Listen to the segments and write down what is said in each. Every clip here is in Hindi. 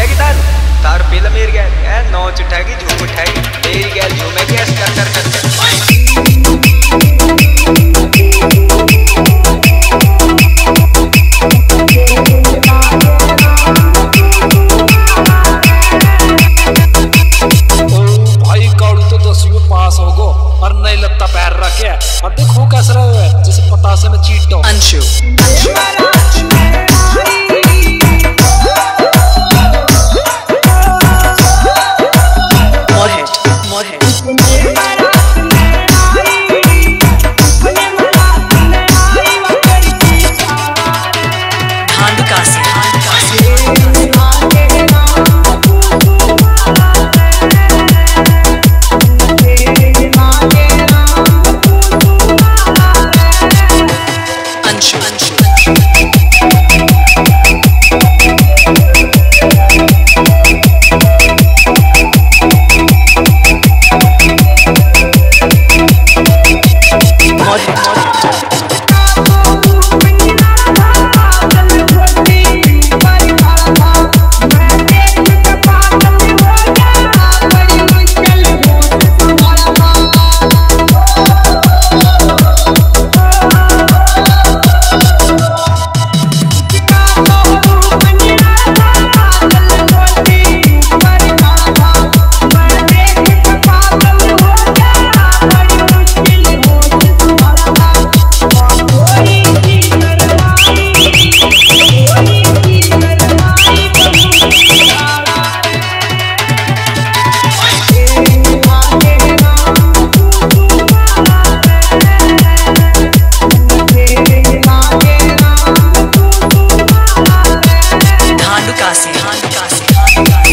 पिएगी तार तार पी मेरी गैल है। नौच उठाएगी झूम उठाएगी मेरी गैल झूमेगी ऐसे कर कर कर तो हो और नई लत्ता पैर रखे और देखो कैसे रहे हुए जैसे पतासे में चीट हो Anshu. podcast, podcast, podcast.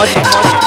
amor.